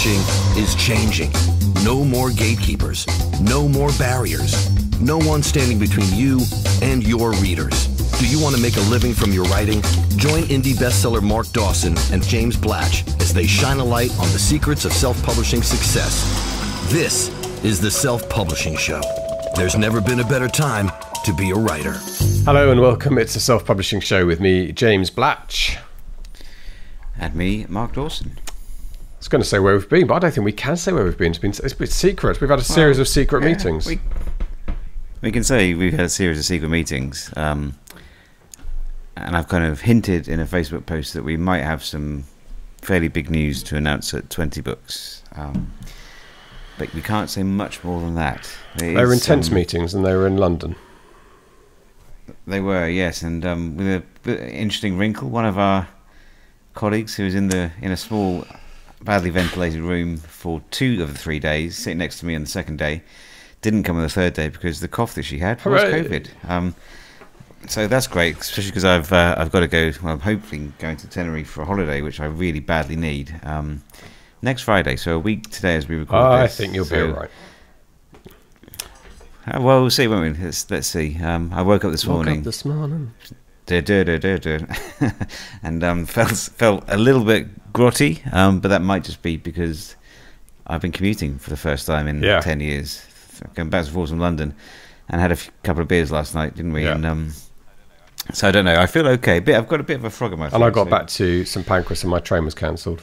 publishing is changing. No more gatekeepers, no more barriers, no one standing between you and your readers. Do you want to make a living from your writing? Join indie bestseller Mark Dawson and James Blatch as they shine a light on the secrets of self publishing success. This is the Self Publishing Show. There's never been a better time to be a writer. Hello and welcome. It's the Self Publishing Show with me, James Blatch. And me, Mark Dawson. I was going to say where we've been, but I don't think we can say where we've been. It's been it's been secret. We've had a series Well, of secret yeah, meetings. We, we can say we've had a series of secret meetings. Um, and I've kind of hinted in a Facebook post that we might have some fairly big news to announce at 20 books. Um, but we can't say much more than that. There they were is, intense um, meetings and they were in London. They were, yes, and um, with an interesting wrinkle. One of our colleagues, who was in the in a small, badly ventilated room for two of the three days, sitting next to me on the second day, didn't come on the third day because the cough that she had was COVID. Um, so that's great, especially because I've uh, I've got to go. Well, I'm hoping going to Tenerife for a holiday, which I really badly need. Um, next Friday, so a week today as we record I this. think you'll So- be all right. Uh, well, we'll see, won't we? Let's, let's see. Um, I woke up this Woke up morning. this morning. Duh, duh, duh, duh, duh. and um, felt felt a little bit grotty, um, but that might just be because I've been commuting for the first time in Yeah. ten years, going back and forth from London, and had a few, couple of beers last night, didn't we? Yeah. And um, so I don't know. I feel okay. Bit. I've got a bit of a frog in my throat. And I got so- back to St Pancras and my train was cancelled.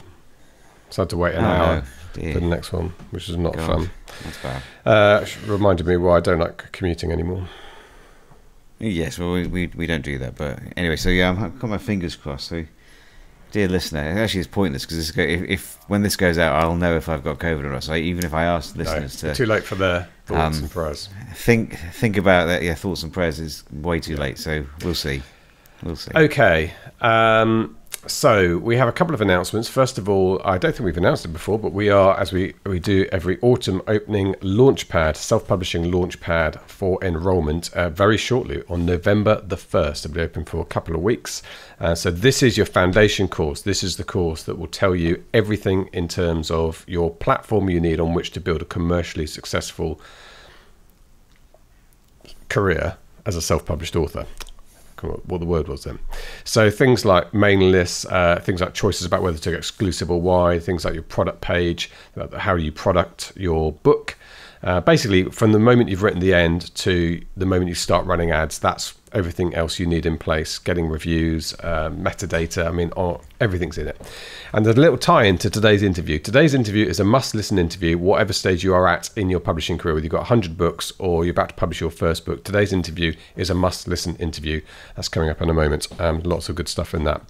So I had to wait an Oh, hour no, dear. for the next one, which is not God, fun. That's bad. Uh, reminded me why I don't like commuting anymore. Yes, well, we, we we don't do that, but anyway. So yeah, I've got my fingers crossed. So, dear listener, actually, it's pointless because if, if when this goes out, I'll know if I've got COVID or not. So even if I ask No, listeners to too late for their thoughts Um, and prayers. think think about that. Yeah, thoughts and prayers is way too late. So we'll see. We'll see. Okay. Um, so we have a couple of announcements. First of all, I don't think we've announced it before, but we are, as we, we do every autumn, opening Launchpad, self-publishing Launchpad for enrolment uh, very shortly on November the 1st. It'll be open for a couple of weeks. Uh, so this is your foundation course. This is the course that will tell you everything in terms of your platform you need on which to build a commercially successful career as a self-published author can't remember what the word was then. So things like main lists, uh, things like choices about whether to go exclusive or why, things like your product page, how you product your book. Uh, basically, from the moment you've written the end to the moment you start running ads, that's everything else you need in place. Getting reviews, uh, metadata. I mean, all, everything's in it. And there's a little tie-in to today's interview. Today's interview is a must-listen interview, whatever stage you are at in your publishing career. Whether you've got 100 books or you're about to publish your first book, today's interview is a must-listen interview. That's coming up in a moment. Um, lots of good stuff in that.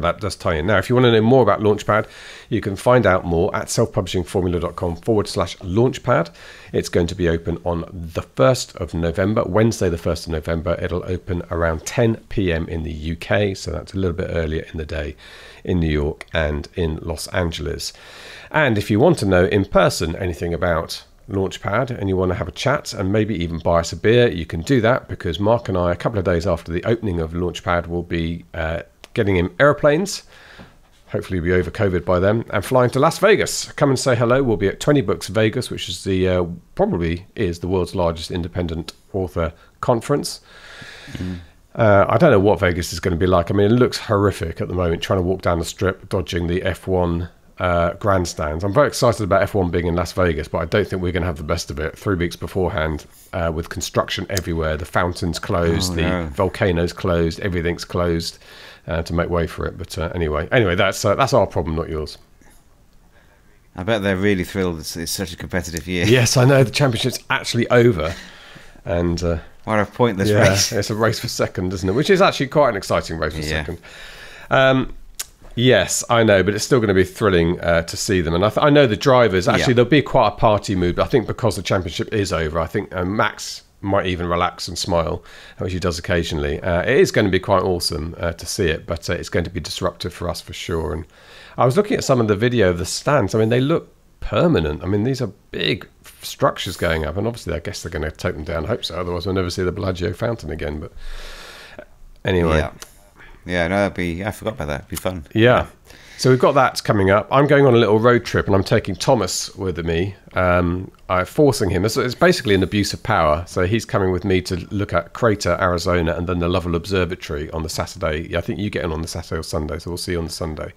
That does tie in. Now, if you want to know more about Launchpad, you can find out more at selfpublishingformula.com forward slash launchpad. It's going to be open on the 1st of November, Wednesday, the 1st of November. It'll open around 10 p.m. in the UK, so that's a little bit earlier in the day in New York and in Los Angeles. And if you want to know in person anything about Launchpad and you want to have a chat and maybe even buy us a beer, you can do that because Mark and I, a couple of days after the opening of Launchpad, will be uh, getting in aeroplanes. Hopefully, we'll be over COVID by then and flying to Las Vegas. Come and say hello. We'll be at 20 Books Vegas, which is the uh, probably is the world's largest independent author conference. Uh, I don't know what Vegas is going to be like. I mean, it looks horrific at the moment, trying to walk down the strip, dodging the F1 uh, grandstands. I'm very excited about F1 being in Las Vegas, but I don't think we're going to have the best of it. Three weeks beforehand, uh, with construction everywhere, the fountains closed, Oh, the no. volcanoes closed, everything's closed uh, to make way for it. But uh, anyway, anyway, that's uh, that's our problem, not yours. I bet they're really thrilled. It's, it's such a competitive year. yes, I know the championship's actually over, and. Uh, What a pointless yeah, race. it's a race for second, isn't it? Which is actually quite an exciting race for Yeah. second. Um, yes, I know, but it's still going to be thrilling uh, to see them. And I, th- I know the drivers. Actually, Yeah. there'll be quite a party mood. But I think because the championship is over, I think uh, Max might even relax and smile, which he does occasionally. Uh, it is going to be quite awesome uh, to see it, but uh, it's going to be disruptive for us for sure. And I was looking at some of the video of the stands. I mean, they look permanent. I mean, these are big structures going up, and obviously, I guess they're going to take them down. I hope so. Otherwise, we'll never see the Bellagio fountain again. But anyway, Yeah. Yeah, no, that'd be. I forgot about that. It'd be fun. Yeah. So we've got that coming up. I'm going on a little road trip, and I'm taking Thomas with me. Um, I'm forcing him. It's, it's basically an abuse of power. So he's coming with me to look at Crater, Arizona, and then the Lowell Observatory on the Saturday. Yeah, I think you get in on the Saturday or Sunday, so we'll see you on the Sunday.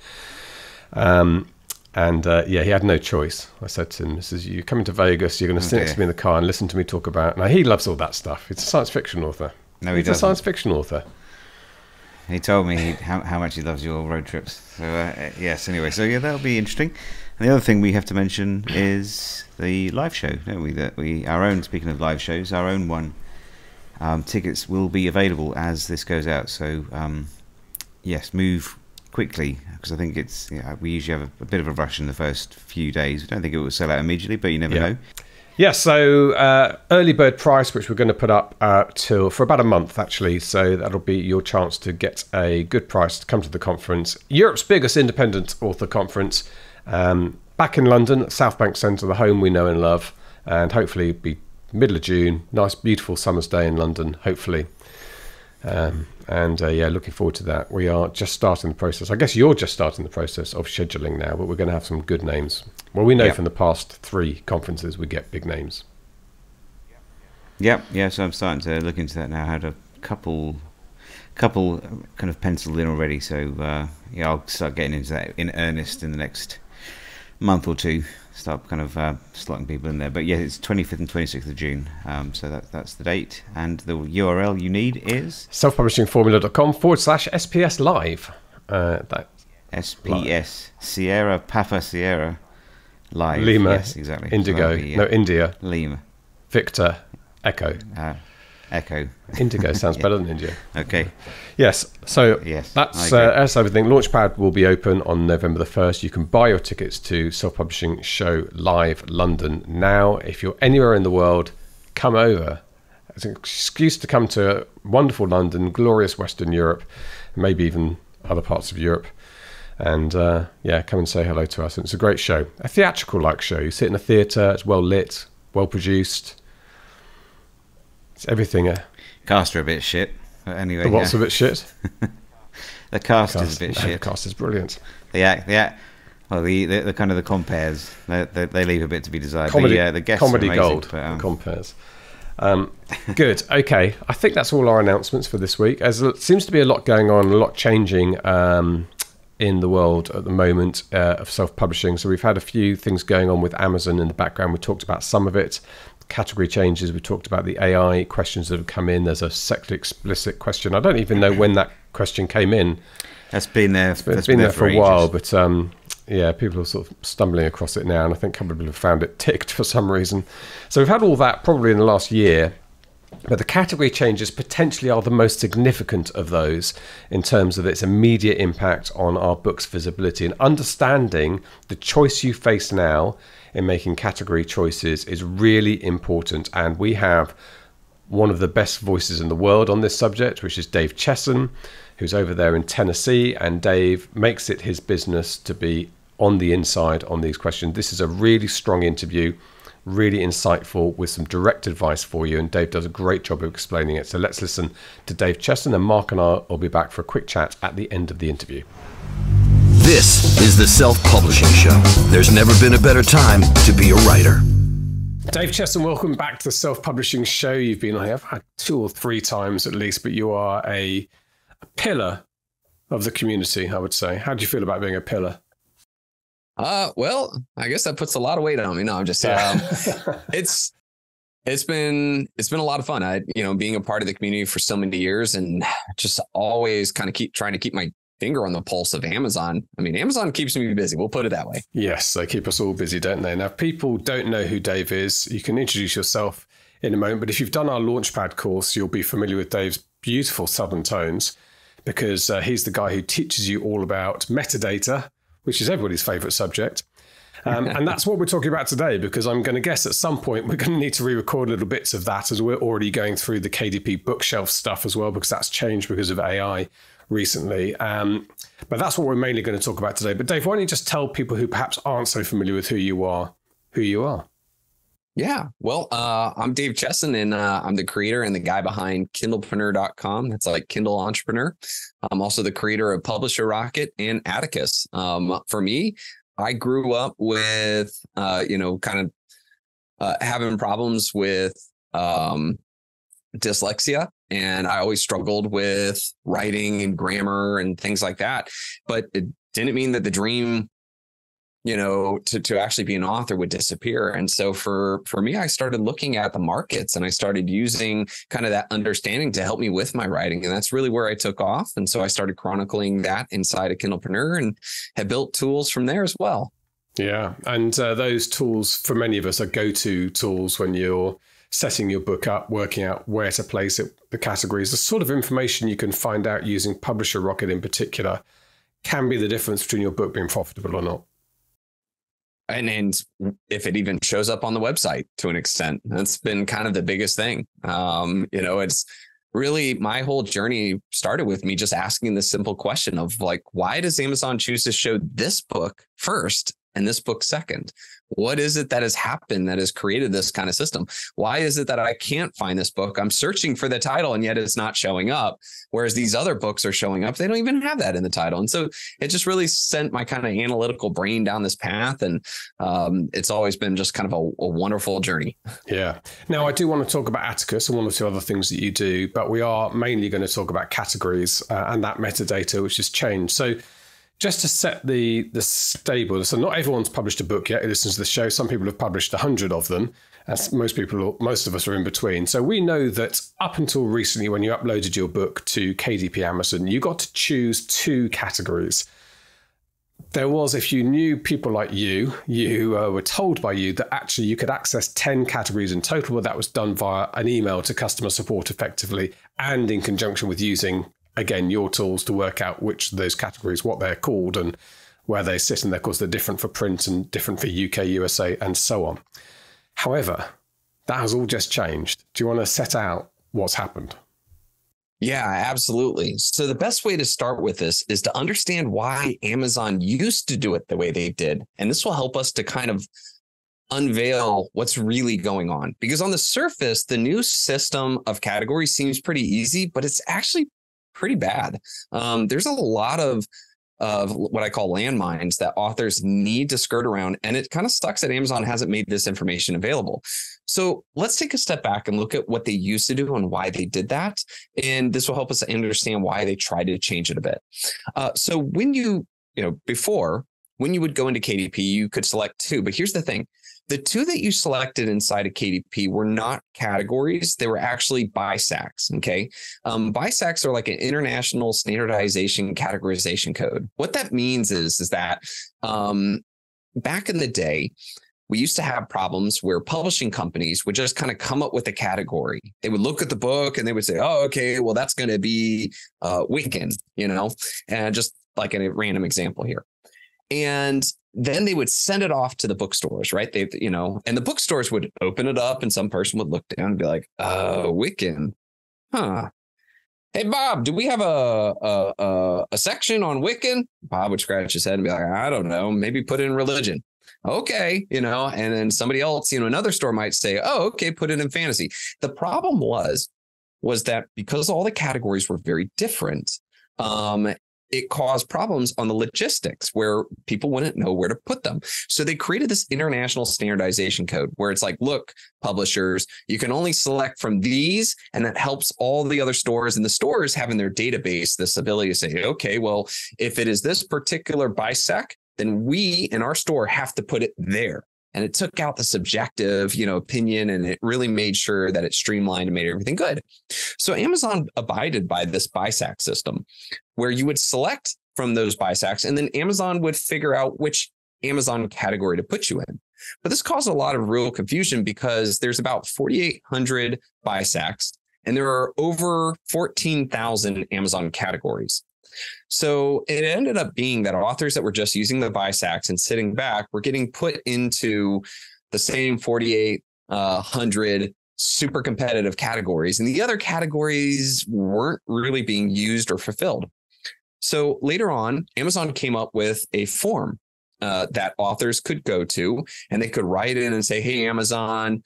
Um, and uh, yeah, he had no choice. I said to him, "This is you coming to Vegas. You're going to sit next to me in the car and listen to me talk about." Now he loves all that stuff. He's a science fiction author. No, he He's a doesn't. science fiction author. He told me he, how, how much he loves your road trips. So uh, yes, anyway, so yeah, that'll be interesting. And the other thing we have to mention is the live show, don't we? That we our own. Speaking of live shows, our own one. Um, tickets will be available as this goes out. So um, yes, move quickly because I think it's yeah, we usually have a, a bit of a rush in the first few days. I don't think it will sell out immediately, but you never Yeah. know. Yeah, so uh, early bird price, which we're going to put up uh, till for about a month actually. So that'll be your chance to get a good price to come to the conference, Europe's biggest independent author conference, um, back in London, South Bank Centre, the home we know and love, and hopefully be middle of June, nice beautiful summer's day in London, hopefully. Um, and uh, yeah, looking forward to that. We are just starting the process. I guess you're just starting the process of scheduling now, but we're going to have some good names. Well, we know Yeah. from the past three conferences we get big names. Yeah, yeah. So I'm starting to look into that now. I had a couple, couple kind of penciled in already. So uh, yeah, I'll start getting into that in earnest in the next month or two. Start kind of uh, slotting people in there. But yeah, it's 25th and 26th of June. Um, so that that's the date, and the URL you need is selfpublishingformula.com forward slash SPS live. Uh, that SPS Sierra Papa Sierra Live. Lima, yes, exactly. Indigo, be, uh, no, India, Lima, Victor, Echo. uh, Echo. Indigo sounds better than India. Okay. Yes, so Yes, that's uh, everything. Launchpad will be open on November the first. You can buy your tickets to Self Publishing Show Live London now. If you're anywhere in the world, come over. It's an excuse to come to wonderful London, glorious Western Europe, maybe even other parts of Europe. And uh, yeah, come and say hello to us. It's a great show, a theatrical like show. You sit in a theatre, it's well lit, well produced. It's everything. Uh, Cast are a bit shit. But anyway, the what's yeah. a bit shit. the cast, Cast, is a bit no, shit. cast is brilliant. The act, the act, well, the, the, the kind of the compares, they, they, they leave a bit to be desired. comedy, the, uh, the guests comedy amazing, gold but, um, compares. Um, good. Okay. I think that's all our announcements for this week. As it seems to be a lot going on, a lot changing um, in the world at the moment uh, of self-publishing. So we've had a few things going on with Amazon in the background. We talked about some of it. Category changes. We talked about the AI questions that have come in. There's a sexually explicit question. I don't even know when that question came in. that's been there. It's that's been there for a while, but um, yeah, people are sort of stumbling across it now, and I think a couple of people have found it ticked for some reason. So we've had all that probably in the last year, but the category changes potentially are the most significant of those in terms of its immediate impact on our book's visibility and understanding the choice you face now in making category choices is really important. And we have one of the best voices in the world on this subject, which is Dave Chesson, who's over there in Tennessee. And Dave makes it his business to be on the inside on these questions. This is a really strong interview, really insightful, with some direct advice for you. And Dave does a great job of explaining it. So let's listen to Dave Chesson, and Mark and I will be back for a quick chat at the end of the interview. This is the Self Publishing Show. There's never been a better time to be a writer. Dave Chesson, welcome back to the Self Publishing Show. You've been on here two or three times at least, but you are a, a pillar of the community, I would say. How do you feel about being a pillar? Uh, well, I guess that puts a lot of weight on me. No, I'm just um, it's it's been it's been a lot of fun. I you know being a part of the community for so many years and just always kind of keep trying to keep my finger on the pulse of Amazon. I mean, Amazon keeps me busy. We'll put it that way. Yes, they keep us all busy, don't they? Now, if people don't know who Dave is, you can introduce yourself in a moment. But if you've done our Launchpad course, you'll be familiar with Dave's beautiful Southern tones because uh, he's the guy who teaches you all about metadata, which is everybody's favorite subject. Um, and that's what we're talking about today because I'm going to guess at some point we're going to need to re record little bits of that as we're already going through the KDP bookshelf stuff as well because that's changed because of AI recently. Um, but that's what we're mainly going to talk about today. But Dave, why don't you just tell people who perhaps aren't so familiar with who you are, who you are? Yeah. Well, uh, I'm Dave Chesson, and uh, I'm the creator and the guy behind KindlePreneur.com. That's like Kindle Entrepreneur. I'm also the creator of Publisher Rocket and Atticus. Um, for me, I grew up with, uh, you know, kind of uh, having problems with um, dyslexia. And I always struggled with writing and grammar and things like that. But it didn't mean that the dream you know to to actually be an author would disappear. And so for for me i started looking at the markets and i started using kind of that understanding to help me with my writing. And that's really where i took off. And so i started chronicling that inside of kindlepreneur and have built tools from there as well. Yeah. And uh, those tools for many of us are go-to tools when you're setting your book up working out where to place it the categories the sort of information you can find out using publisher rocket in particular can be the difference between your book being profitable or not and and if it even shows up on the website to an extent that's been kind of the biggest thing. Um you know it's really my whole journey started with me just asking the simple question of like why does amazon choose to show this book first and this book second what is it that has happened that has created this kind of system? Why is it that I can't find this book? I'm searching for the title and yet it's not showing up. Whereas these other books are showing up, they don't even have that in the title. And so it just really sent my kind of analytical brain down this path. And um, it's always been just kind of a, a wonderful journey. Yeah. Now, I do want to talk about Atticus and one or two other things that you do, but we are mainly going to talk about categories uh, and that metadata, which has changed. So, just to set the the stable. So not everyone's published a book yet. Who listens to the show. Some people have published a hundred of them. As most people, most of us are in between. So we know that up until recently, when you uploaded your book to KDP Amazon, you got to choose two categories. There was, if you knew people like you, you uh, were told by you that actually you could access 10 categories in total, but that was done via an email to customer support effectively and in conjunction with using again your tools to work out which of those categories, what they're called, and where they sit. And of course, they're different for print and different for UK, USA, and so on. However, that has all just changed. Do you want to set out what's happened? Yeah, absolutely. So, the best way to start with this is to understand why Amazon used to do it the way they did. And this will help us to kind of unveil what's really going on. Because on the surface, the new system of categories seems pretty easy, but it's actually pretty bad. Um, there's a lot of of what I call landmines that authors need to skirt around. And it kind of sucks that Amazon hasn't made this information available. So let's take a step back and look at what they used to do and why they did that. And this will help us understand why they tried to change it a bit. Uh, so when you, you know, before, when you would go into KDP, you could select two. But here's the thing the two that you selected inside of KDP were not categories. They were actually BISACs. Okay. Um, BISACs are like an international standardization categorization code. What that means is, is that um, back in the day, we used to have problems where publishing companies would just kind of come up with a category. They would look at the book and they would say, oh, okay, well, that's going to be uh, Wiccan, you know, and just like a random example here. And then they would send it off to the bookstores, right? They, you know, and the bookstores would open it up and some person would look down and be like, uh, Wiccan, huh? Hey, Bob, do we have a, a, a, a section on Wiccan? Bob would scratch his head and be like, I don't know, maybe put in religion. Okay, you know, and then somebody else, you know, another store might say, oh, okay, put it in fantasy. The problem was, was that because all the categories were very different, um, it caused problems on the logistics where people wouldn't know where to put them. So they created this international standardization code where it's like, look, publishers, you can only select from these, and that helps all the other stores. And the stores have in their database this ability to say, okay, well, if it is this particular BISAC, then we in our store have to put it there and it took out the subjective you know opinion and it really made sure that it streamlined and made everything good. So amazon abided by this bisac system where you would select from those bisacs and then amazon would figure out which amazon category to put you in. But this caused a lot of real confusion because there's about 4800 bisacs and there are over 14,000 amazon categories so it ended up being that authors that were just using the BISACs and sitting back were getting put into the same 4,800 uh, super competitive categories, and the other categories weren't really being used or fulfilled. So later on, Amazon came up with a form uh, that authors could go to and they could write in and say, Hey, Amazon,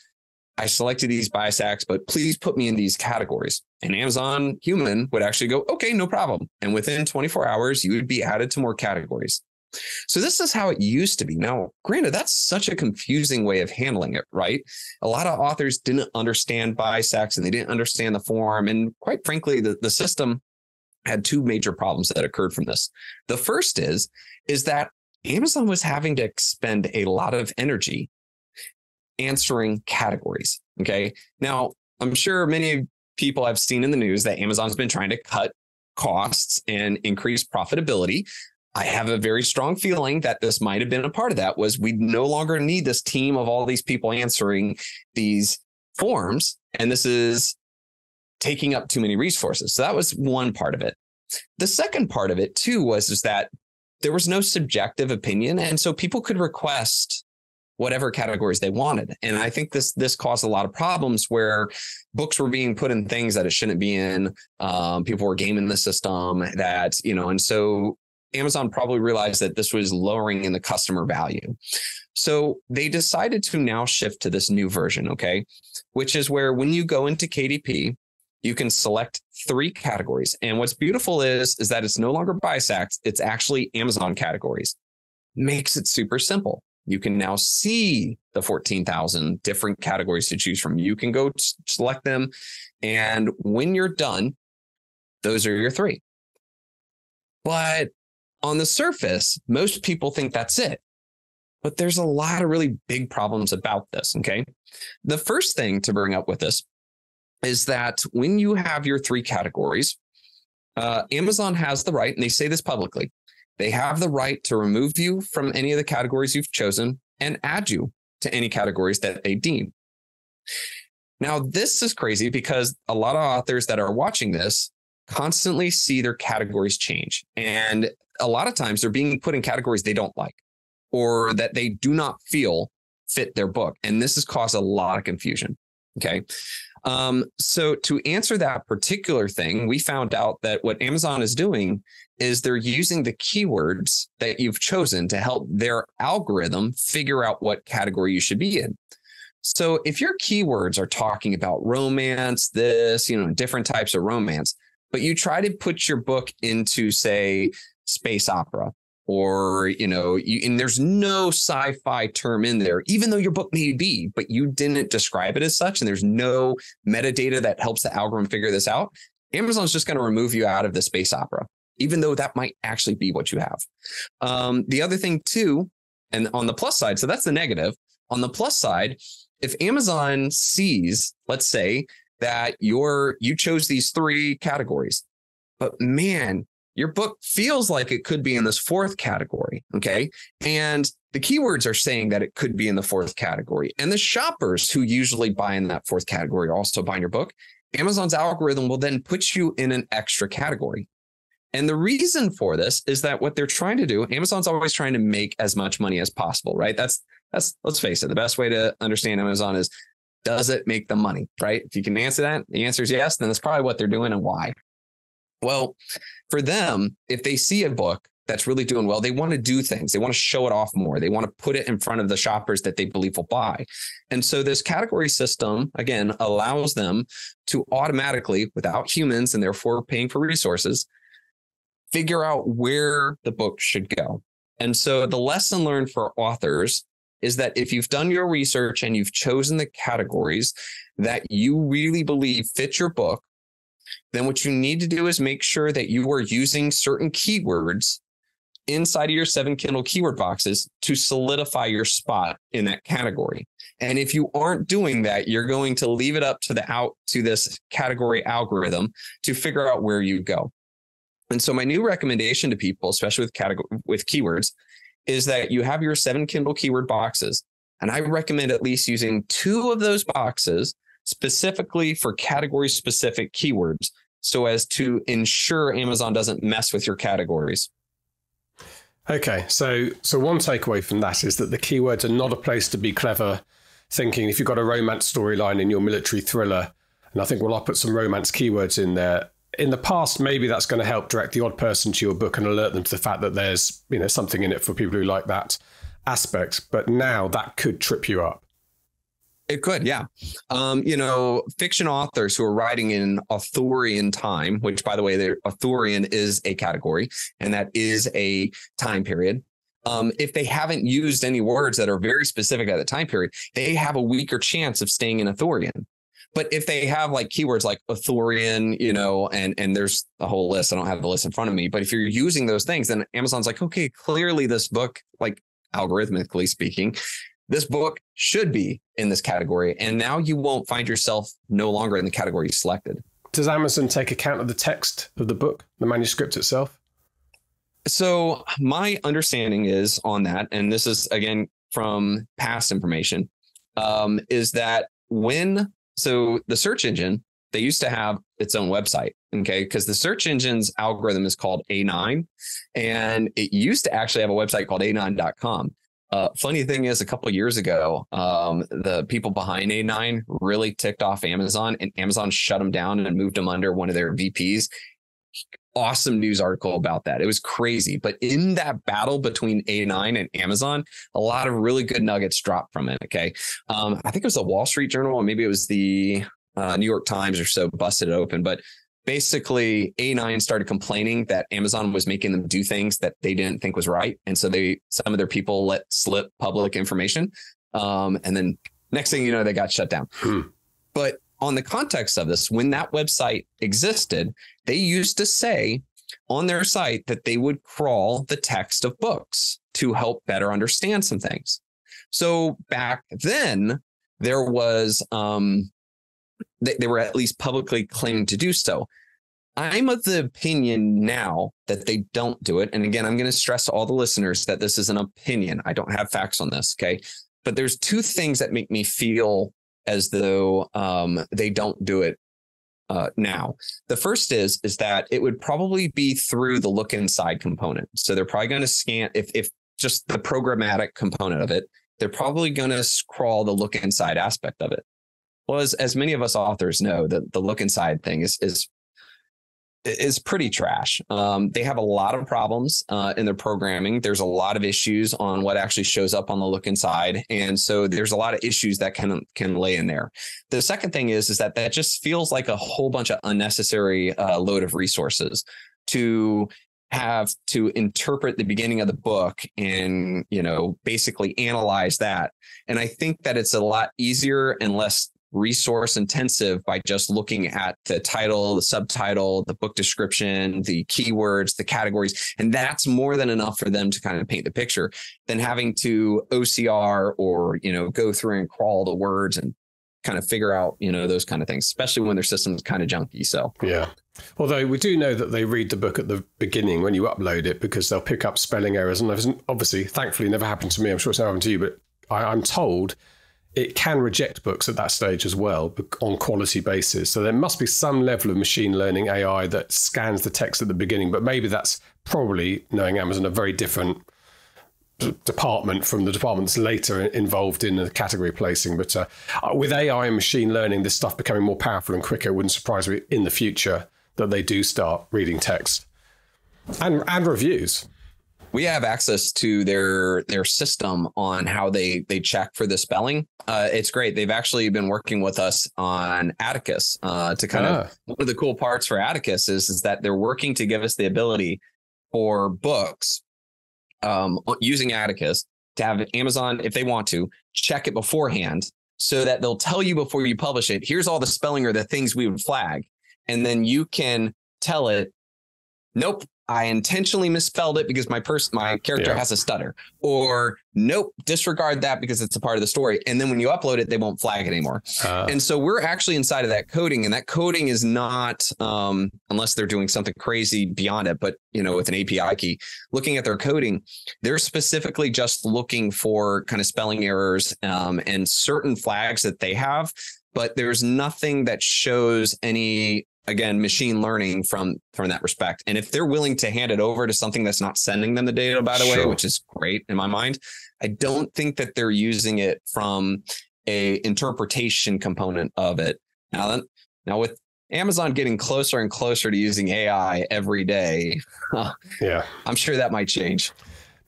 I selected these BISACs, but please put me in these categories. And Amazon human would actually go, okay, no problem. And within 24 hours, you would be added to more categories. So this is how it used to be. Now, granted, that's such a confusing way of handling it, right? A lot of authors didn't understand BISACs and they didn't understand the form. And quite frankly, the, the system had two major problems that occurred from this. The first is, is that Amazon was having to expend a lot of energy answering categories. Okay. Now, I'm sure many people have seen in the news that Amazon's been trying to cut costs and increase profitability. I have a very strong feeling that this might have been a part of that was we no longer need this team of all these people answering these forms and this is taking up too many resources. So that was one part of it. The second part of it too was is that there was no subjective opinion and so people could request whatever categories they wanted. And I think this this caused a lot of problems where books were being put in things that it shouldn't be in. Um, people were gaming the system that you know, and so Amazon probably realized that this was lowering in the customer value. So they decided to now shift to this new version, okay, which is where when you go into KDP, you can select three categories. And what's beautiful is, is that it's no longer BISACs, it's actually Amazon categories. Makes it super simple you can now see the 14,000 different categories to choose from. You can go select them. And when you're done, those are your three. But on the surface, most people think that's it. But there's a lot of really big problems about this. Okay. The first thing to bring up with this is that when you have your three categories, uh, Amazon has the right, and they say this publicly, they have the right to remove you from any of the categories you've chosen and add you to any categories that they deem. Now, this is crazy because a lot of authors that are watching this constantly see their categories change. And a lot of times they're being put in categories they don't like or that they do not feel fit their book. And this has caused a lot of confusion. Okay. Um, so to answer that particular thing, we found out that what Amazon is doing is they're using the keywords that you've chosen to help their algorithm figure out what category you should be in. So if your keywords are talking about romance, this, you know, different types of romance, but you try to put your book into, say, space opera, or you know you, and there's no sci-fi term in there even though your book may be but you didn't describe it as such and there's no metadata that helps the algorithm figure this out amazon's just going to remove you out of the space opera even though that might actually be what you have. Um, the other thing too and on the plus side so that's the negative on the plus side if amazon sees let's say that you're you chose these three categories but man your book feels like it could be in this fourth category. Okay. And the keywords are saying that it could be in the fourth category. And the shoppers who usually buy in that fourth category are also buying your book. Amazon's algorithm will then put you in an extra category. And the reason for this is that what they're trying to do, Amazon's always trying to make as much money as possible, right? That's that's let's face it, the best way to understand Amazon is does it make the money, right? If you can answer that, the answer is yes, then that's probably what they're doing and why. Well, for them, if they see a book that's really doing well, they want to do things. They want to show it off more. They want to put it in front of the shoppers that they believe will buy. And so this category system, again, allows them to automatically, without humans and therefore paying for resources, figure out where the book should go. And so the lesson learned for authors is that if you've done your research and you've chosen the categories that you really believe fit your book, then what you need to do is make sure that you are using certain keywords inside of your seven Kindle keyword boxes to solidify your spot in that category. And if you aren't doing that, you're going to leave it up to the out to this category algorithm to figure out where you go. And so my new recommendation to people, especially with category with keywords, is that you have your seven Kindle keyword boxes. And I recommend at least using two of those boxes specifically for category specific keywords so as to ensure Amazon doesn't mess with your categories. Okay, so so one takeaway from that is that the keywords are not a place to be clever thinking if you've got a romance storyline in your military thriller and I think well I'll put some romance keywords in there in the past, maybe that's going to help direct the odd person to your book and alert them to the fact that there's you know something in it for people who like that aspect. But now that could trip you up. It could, yeah. Um, you know, fiction authors who are writing in Arthurian time, which, by the way, the Arthurian is a category, and that is a time period. Um, if they haven't used any words that are very specific at the time period, they have a weaker chance of staying in Arthurian. But if they have like keywords like Arthurian, you know, and and there's a whole list. I don't have the list in front of me, but if you're using those things, then Amazon's like, okay, clearly this book, like algorithmically speaking, this book should be in this category. And now you won't find yourself no longer in the category you selected. Does Amazon take account of the text of the book, the manuscript itself? So, my understanding is on that, and this is again from past information, um, is that when, so the search engine, they used to have its own website, okay? Because the search engine's algorithm is called A9, and it used to actually have a website called A9.com. Uh, funny thing is, a couple years ago, um, the people behind A9 really ticked off Amazon, and Amazon shut them down and moved them under one of their VPs. Awesome news article about that. It was crazy. But in that battle between A9 and Amazon, a lot of really good nuggets dropped from it. Okay. Um, I think it was the Wall Street Journal, or maybe it was the uh, New York Times or so, busted it open. But basically A9 started complaining that Amazon was making them do things that they didn't think was right. And so they, some of their people let slip public information. Um, and then next thing you know, they got shut down. Hmm. But on the context of this, when that website existed, they used to say on their site that they would crawl the text of books to help better understand some things. So back then, there was um, they, they were at least publicly claiming to do so. I'm of the opinion now that they don't do it. And again, I'm going to stress to all the listeners that this is an opinion. I don't have facts on this. Okay. But there's two things that make me feel as though um, they don't do it uh, now. The first is is that it would probably be through the look inside component. So they're probably going to scan if if just the programmatic component of it. They're probably going to crawl the look inside aspect of it. Well, as, as many of us authors know, the, the look inside thing is is is pretty trash. Um, they have a lot of problems uh, in their programming. There's a lot of issues on what actually shows up on the look inside, and so there's a lot of issues that can can lay in there. The second thing is is that that just feels like a whole bunch of unnecessary uh, load of resources to have to interpret the beginning of the book and you know basically analyze that and i think that it's a lot easier and less resource intensive by just looking at the title, the subtitle, the book description, the keywords, the categories. And that's more than enough for them to kind of paint the picture than having to OCR or, you know, go through and crawl the words and kind of figure out, you know, those kind of things, especially when their system's kind of junky. So, yeah. Although we do know that they read the book at the beginning when you upload it because they'll pick up spelling errors. And obviously, thankfully, never happened to me. I'm sure it's never happened to you, but I, I'm told it can reject books at that stage as well on quality basis. So there must be some level of machine learning AI that scans the text at the beginning, but maybe that's probably knowing Amazon a very different department from the departments later involved in the category placing. But uh, with AI and machine learning, this stuff becoming more powerful and quicker, wouldn't surprise me in the future that they do start reading text and and reviews we have access to their their system on how they they check for the spelling. Uh, it's great. They've actually been working with us on Atticus uh, to kind of one of the cool parts for Atticus is is that they're working to give us the ability for books um, using Atticus to have Amazon if they want to check it beforehand so that they'll tell you before you publish it. Here's all the spelling or the things we would flag, and then you can tell it nope, I intentionally misspelled it because my person, my character yeah. has a stutter, or nope, disregard that because it's a part of the story. And then when you upload it, they won't flag it anymore. Uh, and so we're actually inside of that coding, and that coding is not, um, unless they're doing something crazy beyond it, but you know, with an API key, looking at their coding, they're specifically just looking for kind of spelling errors um, and certain flags that they have but there's nothing that shows any again machine learning from from that respect and if they're willing to hand it over to something that's not sending them the data by the sure. way which is great in my mind i don't think that they're using it from a interpretation component of it now now with Amazon getting closer and closer to using AI every day, yeah, I'm sure that might change.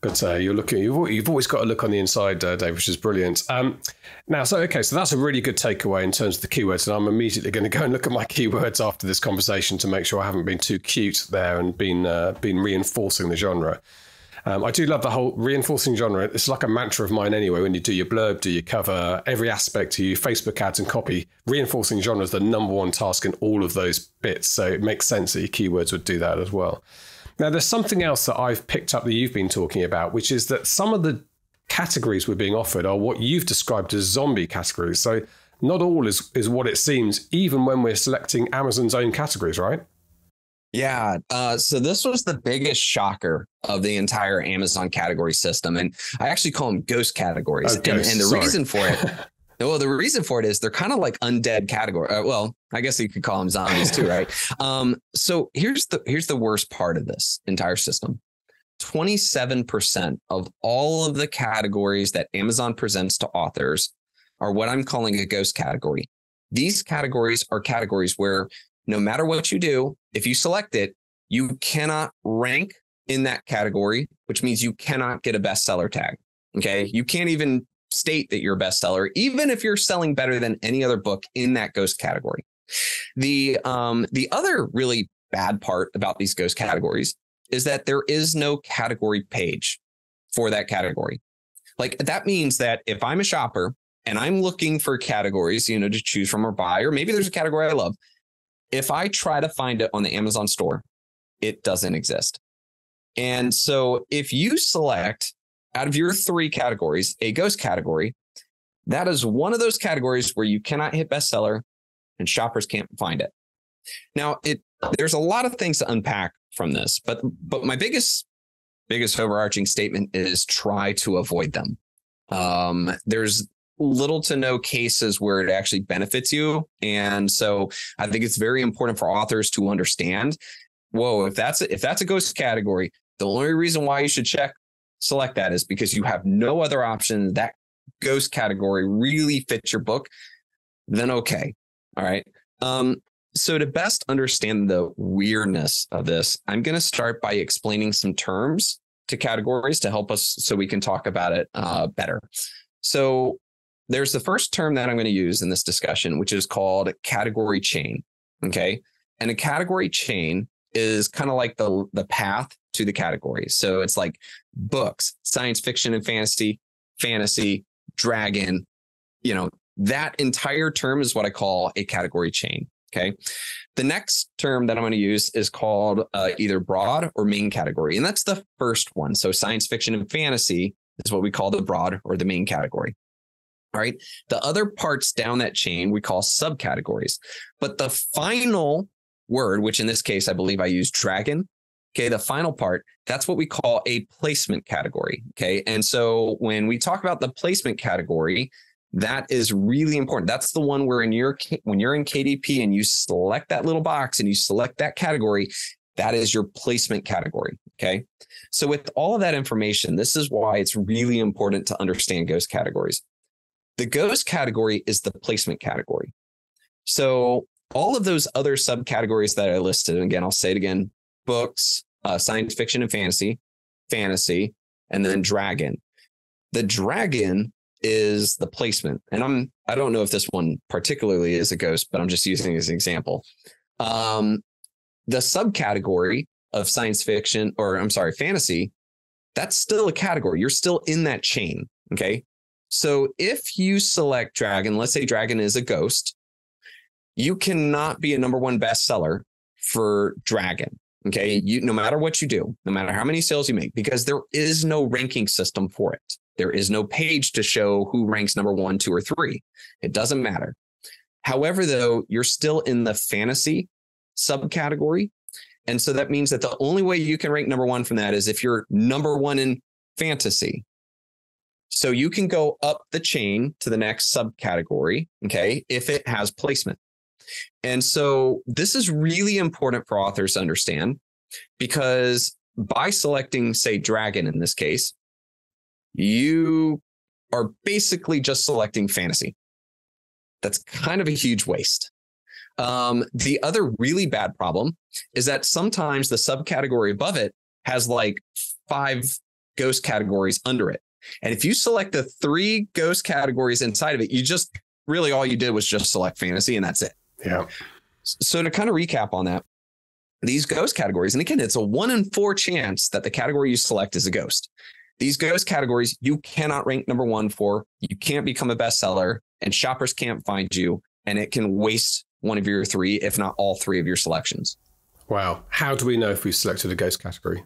But uh, you're looking. You've, you've always got to look on the inside, uh, Dave, which is brilliant. Um, now, so okay, so that's a really good takeaway in terms of the keywords, and I'm immediately going to go and look at my keywords after this conversation to make sure I haven't been too cute there and been uh, been reinforcing the genre. Um, I do love the whole reinforcing genre. It's like a mantra of mine anyway. When you do your blurb, do your cover, every aspect of your Facebook ads and copy, reinforcing genre is the number one task in all of those bits. So it makes sense that your keywords would do that as well. Now, there's something else that I've picked up that you've been talking about, which is that some of the categories we're being offered are what you've described as zombie categories. So not all is, is what it seems, even when we're selecting Amazon's own categories, right? Yeah. Uh, so this was the biggest shocker of the entire Amazon category system. And I actually call them ghost categories. Oh, and, and, the Sorry. reason for it Well, the reason for it is they're kind of like undead category. Uh, well, I guess you could call them zombies too, right? Um, so here's the here's the worst part of this entire system. 27% of all of the categories that Amazon presents to authors are what I'm calling a ghost category. These categories are categories where no matter what you do, if you select it, you cannot rank in that category, which means you cannot get a bestseller tag. Okay. You can't even state that you're a bestseller, even if you're selling better than any other book in that ghost category. The um, the other really bad part about these ghost categories is that there is no category page for that category. Like that means that if I'm a shopper and I'm looking for categories, you know, to choose from or buy, or maybe there's a category I love, if I try to find it on the Amazon store, it doesn't exist. And so if you select out of your three categories, a ghost category, that is one of those categories where you cannot hit bestseller and shoppers can't find it. Now, it there's a lot of things to unpack from this, but but my biggest biggest overarching statement is try to avoid them. Um, there's little to no cases where it actually benefits you, and so I think it's very important for authors to understand. Whoa, if that's a, if that's a ghost category, the only reason why you should check select that is because you have no other option. That ghost category really fits your book. Then okay, all right. Um, so to best understand the weirdness of this, I'm going to start by explaining some terms to categories to help us so we can talk about it uh, better. So there's the first term that I'm going to use in this discussion, which is called category chain. Okay. And a category chain is kind of like the, the path to the category. So it's like books, science fiction and fantasy, fantasy, dragon, you know, that entire term is what I call a category chain. Okay. The next term that I'm going to use is called uh, either broad or main category. And that's the first one. So science fiction and fantasy is what we call the broad or the main category. All right. The other parts down that chain we call subcategories. But the final word, which in this case, I believe I use dragon. Okay. The final part, that's what we call a placement category. Okay. And so when we talk about the placement category, that is really important. That's the one where in your when you're in KDP and you select that little box and you select that category, that is your placement category. Okay. So with all of that information, this is why it's really important to understand ghost categories. The ghost category is the placement category. So all of those other subcategories that I listed, again, I'll say it again: books, uh, science fiction and fantasy, fantasy, and then dragon. The dragon is the placement. And I'm I don't know if this one particularly is a ghost, but I'm just using as an example. Um, the subcategory of science fiction, or I'm sorry, fantasy, that's still a category. You're still in that chain. Okay. So if you select dragon, let's say dragon is a ghost, you cannot be a number one bestseller for dragon. Okay. You no matter what you do, no matter how many sales you make, because there is no ranking system for it. There is no page to show who ranks number one, two, or three. It doesn't matter. However, though, you're still in the fantasy subcategory. And so that means that the only way you can rank number one from that is if you're number one in fantasy. So you can go up the chain to the next subcategory, okay, if it has placement. And so this is really important for authors to understand because by selecting, say, dragon in this case, you are basically just selecting fantasy. That's kind of a huge waste. Um, the other really bad problem is that sometimes the subcategory above it has like five ghost categories under it. And if you select the three ghost categories inside of it, you just really all you did was just select fantasy and that's it. Yeah. So to kind of recap on that, these ghost categories, and again, it's a one in four chance that the category you select is a ghost. These ghost categories you cannot rank number one for. You can't become a bestseller, and shoppers can't find you, and it can waste one of your three, if not all three of your selections. Wow. How do we know if we selected a ghost category?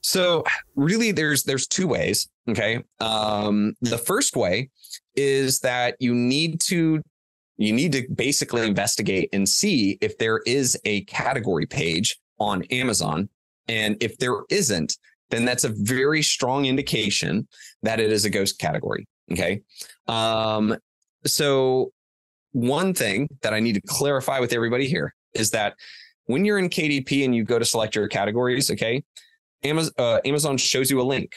So really there's there's two ways, okay? Um, the first way is that you need to you need to basically investigate and see if there is a category page on Amazon and if there isn't, then that's a very strong indication that it is a ghost category, okay? Um, so one thing that I need to clarify with everybody here is that when you're in KDP and you go to select your categories, okay, Amazon, uh, Amazon shows you a link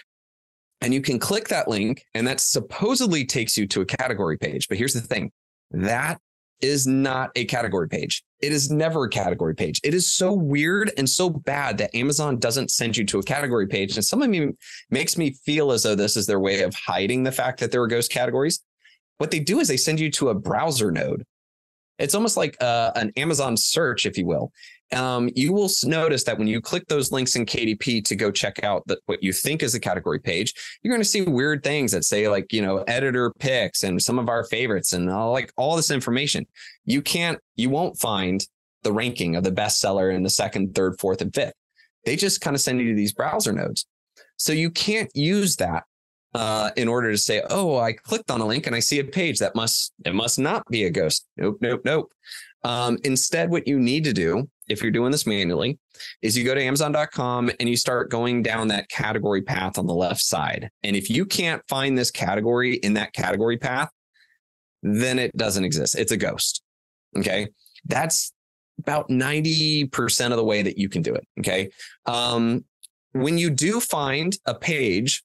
and you can click that link and that supposedly takes you to a category page. But here's the thing that is not a category page. It is never a category page. It is so weird and so bad that Amazon doesn't send you to a category page. And some of me makes me feel as though this is their way of hiding the fact that there are ghost categories. What they do is they send you to a browser node. It's almost like uh, an Amazon search, if you will um, you will notice that when you click those links in KDP to go check out the, what you think is a category page, you're going to see weird things that say like, you know, editor picks and some of our favorites and all, like all this information. You can't, you won't find the ranking of the bestseller in the second, third, fourth, and fifth. They just kind of send you to these browser nodes. So you can't use that uh, in order to say, oh, I clicked on a link and I see a page that must, it must not be a ghost. Nope, nope, nope. Um, instead, what you need to do if you're doing this manually, is you go to Amazon.com and you start going down that category path on the left side. And if you can't find this category in that category path, then it doesn't exist. It's a ghost. Okay. That's about 90% of the way that you can do it. Okay. Um, when you do find a page,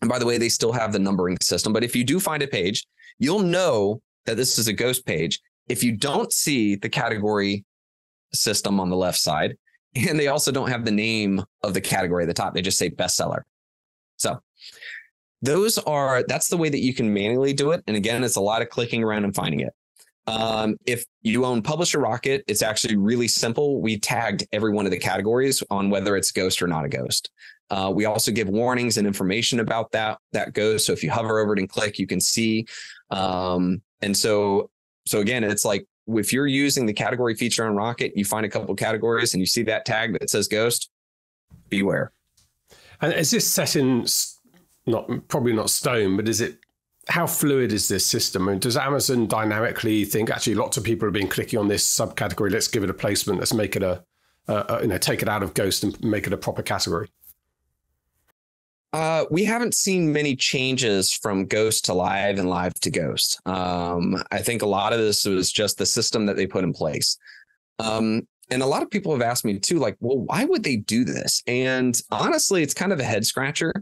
and by the way, they still have the numbering system, but if you do find a page, you'll know that this is a ghost page. If you don't see the category system on the left side. And they also don't have the name of the category at the top. They just say bestseller. So those are, that's the way that you can manually do it. And again, it's a lot of clicking around and finding it. Um, if you own Publisher Rocket, it's actually really simple. We tagged every one of the categories on whether it's ghost or not a ghost. Uh, we also give warnings and information about that that goes. So if you hover over it and click, you can see. Um, and so, so again, it's like if you're using the category feature on Rocket, you find a couple categories and you see that tag that says ghost, beware. And is this set in not probably not stone, but is it how fluid is this system? I mean, does Amazon dynamically think actually lots of people have been clicking on this subcategory? Let's give it a placement. Let's make it a, a, a you know take it out of Ghost and make it a proper category. Uh, we haven't seen many changes from Ghost to Live and Live to Ghost. Um, I think a lot of this was just the system that they put in place. Um, and a lot of people have asked me too, like, well, why would they do this? And honestly, it's kind of a head scratcher.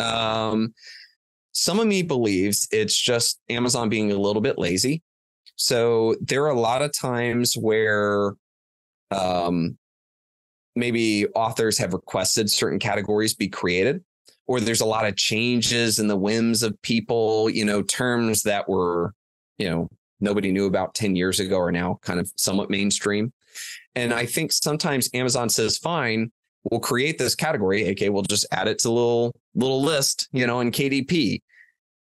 Um, some of me believes it's just Amazon being a little bit lazy. So there are a lot of times where um, maybe authors have requested certain categories be created or there's a lot of changes in the whims of people, you know, terms that were, you know, nobody knew about 10 years ago are now kind of somewhat mainstream. And I think sometimes Amazon says, fine, we'll create this category. Okay, we'll just add it to a little little list, you know, in KDP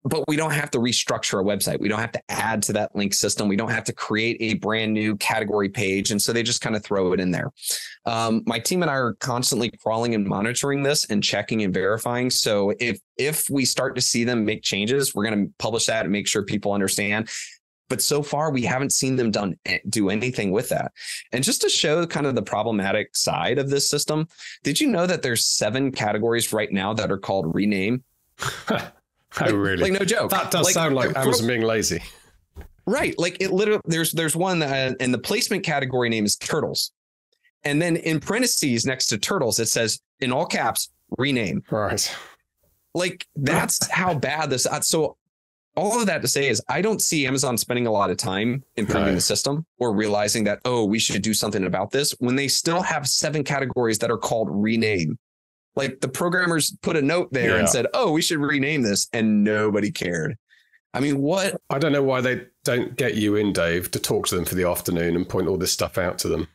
but we don't have to restructure a website. We don't have to add to that link system. We don't have to create a brand new category page. And so they just kind of throw it in there. Um, my team and I are constantly crawling and monitoring this and checking and verifying. So if if we start to see them make changes, we're going to publish that and make sure people understand. But so far, we haven't seen them done eh, do anything with that. And just to show kind of the problematic side of this system, did you know that there's seven categories right now that are called rename? Oh, really? Like no joke. That does like, sound like Amazon being lazy. Right. Like it literally, there's, there's one that, and the placement category name is turtles. And then in parentheses next to turtles, it says in all caps, rename. Right. Like that's how bad this, uh, so all of that to say is I don't see Amazon spending a lot of time improving No. the system or realizing that, oh, we should do something about this when they still have seven categories that are called rename. Like the programmers put a note there Yeah. and said, oh, we should rename this, and nobody cared. I mean, what? I don't know why they don't get you in, Dave, to talk to them for the afternoon and point all this stuff out to them.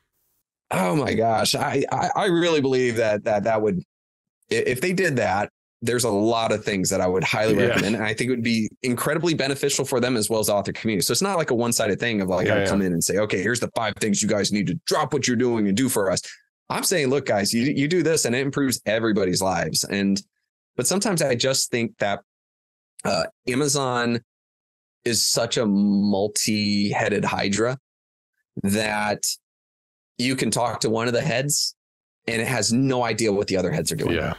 Oh my gosh. I, I, I really believe that that that would if they did that, there's a lot of things that I would highly Yeah. recommend. And I think it would be incredibly beneficial for them as well as the author community. So it's not like a one-sided thing of like Yeah, I yeah. come in and say, okay, here's the five things you guys need to drop what you're doing and do for us. I'm saying, look, guys, you you do this and it improves everybody's lives. And but sometimes I just think that uh, Amazon is such a multi-headed hydra that you can talk to one of the heads and it has no idea what the other heads are doing. Yeah.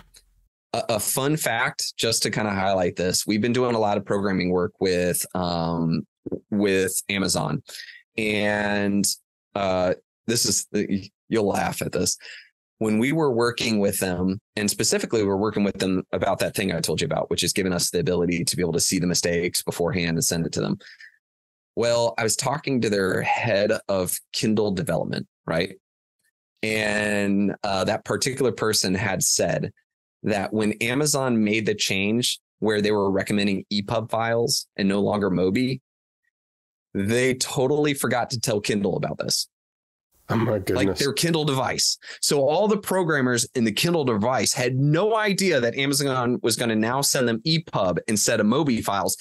A, a fun fact, just to kind of highlight this, we've been doing a lot of programming work with um, with Amazon, and uh, this is you'll laugh at this. When we were working with them, and specifically, we're working with them about that thing I told you about, which is giving us the ability to be able to see the mistakes beforehand and send it to them. Well, I was talking to their head of Kindle development, right? And uh, that particular person had said that when Amazon made the change where they were recommending EPUB files and no longer Mobi, they totally forgot to tell Kindle about this, Oh like their Kindle device. So all the programmers in the Kindle device had no idea that Amazon was going to now send them EPUB instead of Mobi files.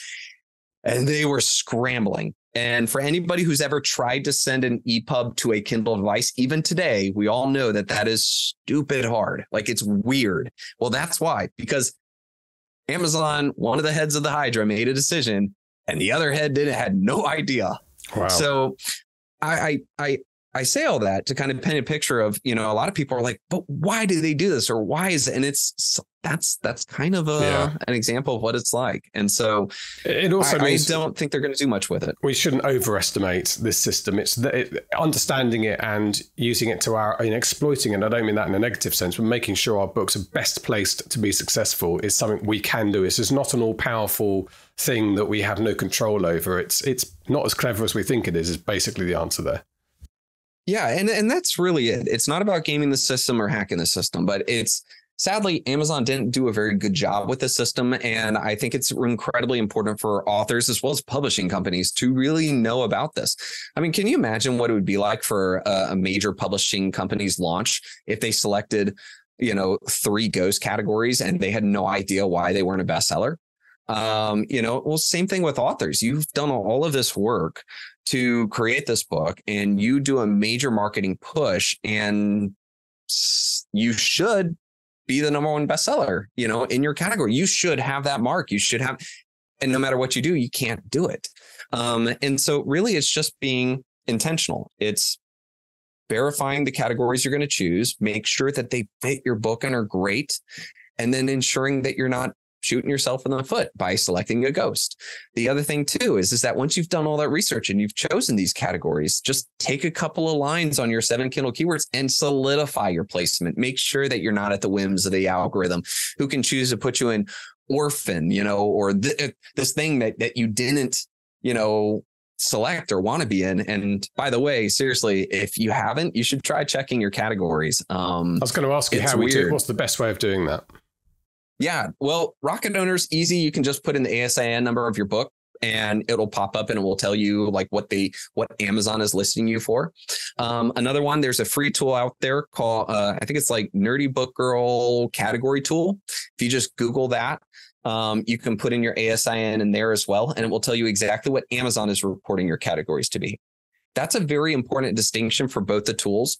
And they were scrambling. And for anybody who's ever tried to send an EPUB to a Kindle device, even today, we all know that that is stupid hard. Like it's weird. Well, that's why, because Amazon, one of the heads of the Hydra, made a decision, and the other head didn't had no idea. wow. So I, I I say all that to kind of paint a picture of, you know, a lot of people are like, but why do they do this? Or why is it? And it's that's that's kind of a Yeah. an example of what it's like. And so it also I, I don't think they're going to do much with it. we shouldn't overestimate this system. It's the, it, understanding it and using it to our, I mean, exploiting it. I don't mean that in a negative sense, but making sure our books are best placed to be successful is something we can do. It's just not an all powerful thing that we have no control over. It's it's not as clever as we think it is. Is basically the answer there. Yeah, and and that's really it. It's not about gaming the system or hacking the system, but it's sadly Amazon didn't do a very good job with the system and I think it's incredibly important for authors as well as publishing companies to really know about this. I mean, can you imagine what it would be like for a, major publishing company's launch if they selected, you know, three ghost categories and they had no idea why they weren't a bestseller? Um, you know, well, same thing with authors. You've done all of this work to create this book and you do a major marketing push and you should be the number one bestseller, you know, in your category. You should have that mark. You should have, and no matter what you do, you can't do it. Um, and so really it's just being intentional. It's verifying the categories you're going to choose, make sure that they fit your book and are great, and then ensuring that you're not shooting yourself in the foot by selecting a ghost. The other thing too is, is that once you've done all that research and you've chosen these categories, just take a couple of lines on your seven Kindle keywords and solidify your placement. Make sure that you're not at the whims of the algorithm who can choose to put you in orphan, you know, or th- this thing that, that you didn't, you know, select or want to be in. And by the way, seriously, if you haven't, you should try checking your categories. Um, I was going to ask you how we do. What's the best way of doing that? Yeah. Well, Rocket Owner's easy. You can just put in the ASIN number of your book and it'll pop up and it will tell you like what they what Amazon is listing you for. Um, another one, there's a free tool out there called uh, I think it's like Nerdy Book Girl category tool. If you just Google that, um, you can put in your ASIN in there as well, and it will tell you exactly what Amazon is reporting your categories to be. That's a very important distinction for both the tools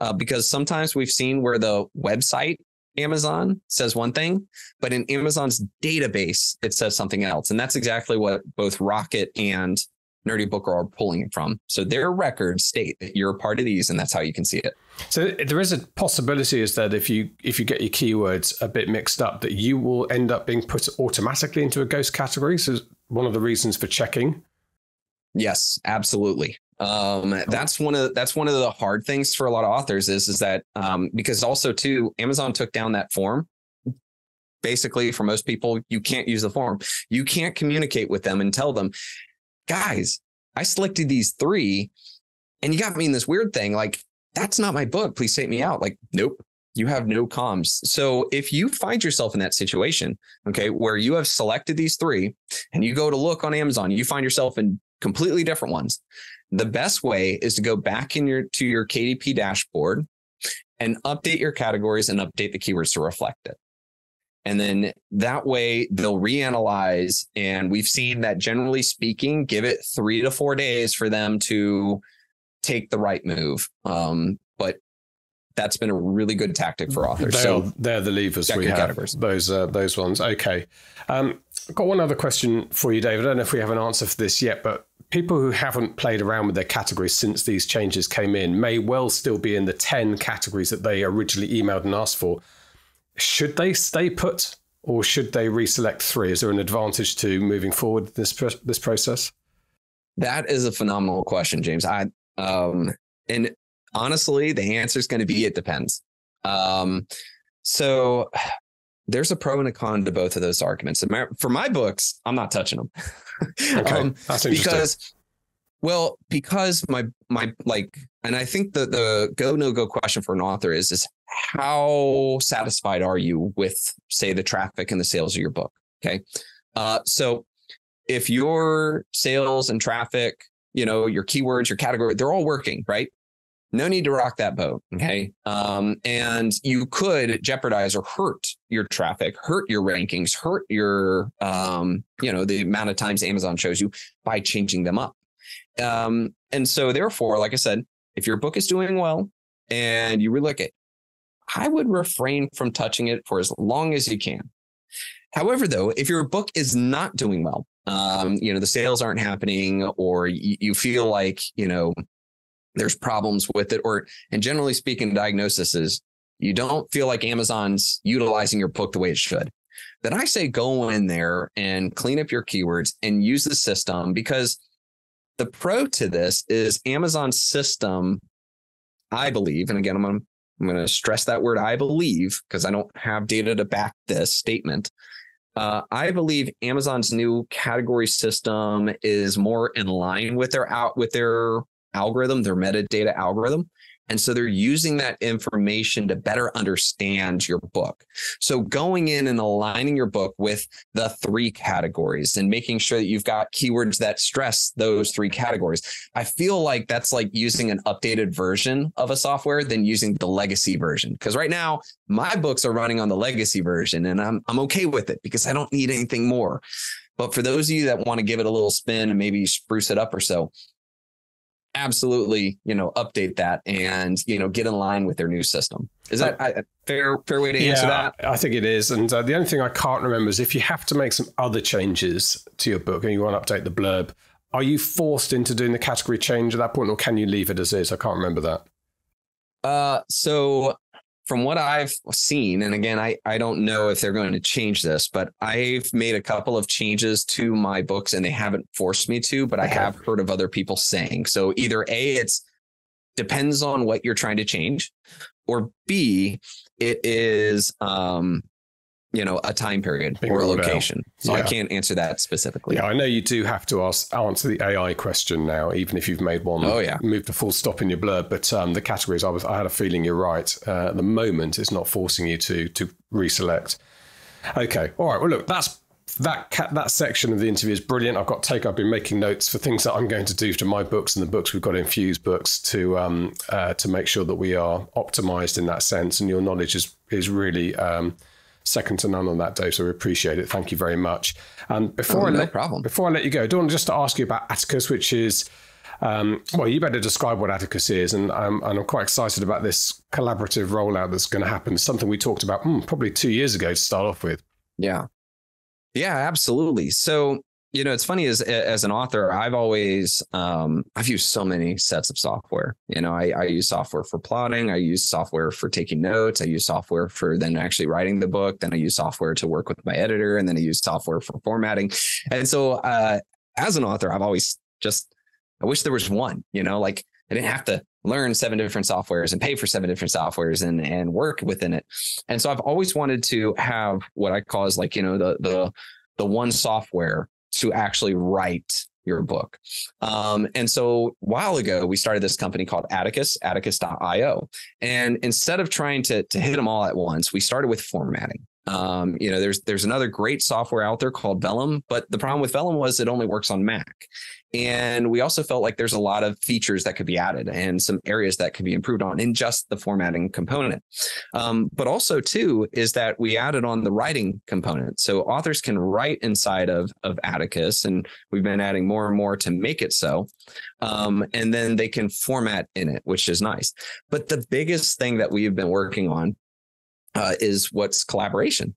uh, because sometimes we've seen where the website Amazon says one thing, but in Amazon's database, it says something else. And that's exactly what both Rocket and Nerdy Booker are pulling it from. So their records state that you're a part of these, and that's how you can see it. So there is a possibility is that if you if you get your keywords a bit mixed up, that you will end up being put automatically into a ghost category. So one of the reasons for checking. Yes, absolutely. Um, that's one of that's one of the hard things for a lot of authors is is that um, because also too Amazon took down that form basically for most people, you can't use the form. You can't communicate with them and tell them, guys, I selected these three and you got me in this weird thing. Like, that's not my book. Please take me out. Like, nope, you have no comms. So if you find yourself in that situation, okay, where you have selected these three and you go to look on Amazon, you find yourself in completely different ones. The best way is to go back in your to your KDP dashboard and update your categories and update the keywords to reflect it. And then that way they'll reanalyze. And we've seen that generally speaking, give it three to four days for them to take the right move. Um, but that's been a really good tactic for authors. They're, they're the levers we have. Categories. Those uh, those ones. Okay. Um, I've got one other question for you, David. I don't know if we have an answer for this yet, but people who haven't played around with their categories since these changes came in may well still be in the 10 categories that they originally emailed and asked for. Should they stay put or should they reselect three? Is there an advantage to moving forward this this process? That is a phenomenal question, James. I um and honestly, the answer is going to be it depends. Um so there's a pro and a con to both of those arguments. For my books, I'm not touching them. okay, um, that's interesting. Because, well, because my my like, and I think the the go no go question for an author is is how satisfied are you with say the traffic and the sales of your book? Okay, uh, so if your sales and traffic, you know, your keywords, your category, they're all working, right? No need to rock that boat. Okay. Um, and you could jeopardize or hurt your traffic, hurt your rankings, hurt your, um, you know, the amount of times Amazon shows you by changing them up. Um, and so therefore, like I said, if your book is doing well and you relook it, I would refrain from touching it for as long as you can. However, though, if your book is not doing well, um, you know, the sales aren't happening, or you, you feel like, you know, there's problems with it, or and generally speaking, diagnosis is you don't feel like Amazon's utilizing your book the way it should. Then I say go in there and clean up your keywords and use the system because the pro to this is Amazon's system. I believe, and again, I'm gonna, I'm going to stress that word I believe because I don't have data to back this statement. Uh, I believe Amazon's new category system is more in line with their out with their algorithm, their metadata algorithm. And so they're using that information to better understand your book. So going in and aligning your book with the three categories and making sure that you've got keywords that stress those three categories. I feel like that's like using an updated version of a software than using the legacy version. Because right now my books are running on the legacy version and I'm I'm okay with it because I don't need anything more. But for those of you that want to give it a little spin and maybe spruce it up or so, absolutely you know update that and you know get in line with their new system. Is that a fair fair way to yeah, answer that? I think it is. And uh, the only thing i can't remember is if you have to make some other changes to your book and you want to update the blurb are you forced into doing the category change at that point or can you leave it as is? I can't remember that. Uh so from what I've seen, and again, I, I don't know if they're going to change this, but I've made a couple of changes to my books and they haven't forced me to, but I have heard of other people saying. So either A, it's depends on what you're trying to change, or B, it is um, you know, a time period Being or a location. So yeah. I can't answer that specifically. Yeah, I know you do have to ask answer the AI question now, even if you've made one. Oh yeah, moved a full stop in your blurb. But um, the categories, I was, I had a feeling you're right. Uh, at the moment, it's not forcing you to to reselect. Okay, all right. Well, look, that's that that section of the interview is brilliant. I've got take. I've been making notes for things that I'm going to do to my books and the books we've got in Fuse Books to um, uh, to make sure that we are optimized in that sense. And your knowledge is is really. Um, second to none on that, Dave. So we appreciate it. Thank you very much. And before oh, I no let, problem. before I let you go, I want just to ask you about Atticus, which is um, well, you better describe what Atticus is, and, um, and I'm quite excited about this collaborative rollout that's going to happen. Something we talked about hmm, probably two years ago to start off with. Yeah, yeah, absolutely. So you know, it's funny as as an author, I've always um, I've used so many sets of software. You know, I, I use software for plotting, I use software for taking notes, I use software for then actually writing the book, then I use software to work with my editor, and then I use software for formatting. And so, uh, as an author, I've always just I wish there was one. You know, like I didn't have to learn seven different softwares and pay for seven different softwares and and work within it. And so I've always wanted to have what I call is like, you know, the the the one software to actually write your book. Um, and so a while ago, we started this company called Atticus, atticus.io. And instead of trying to, to hit them all at once, we started with formatting. Um, you know, there's there's another great software out there called Vellum, but the problem with Vellum was it only works on Mac. And we also felt like there's a lot of features that could be added and some areas that could be improved on in just the formatting component. Um, but also, too, is that we added on the writing component. So authors can write inside of, of Atticus, and we've been adding more and more to make it so. Um, and then they can format in it, which is nice. But the biggest thing that we've been working on uh, is what's collaboration.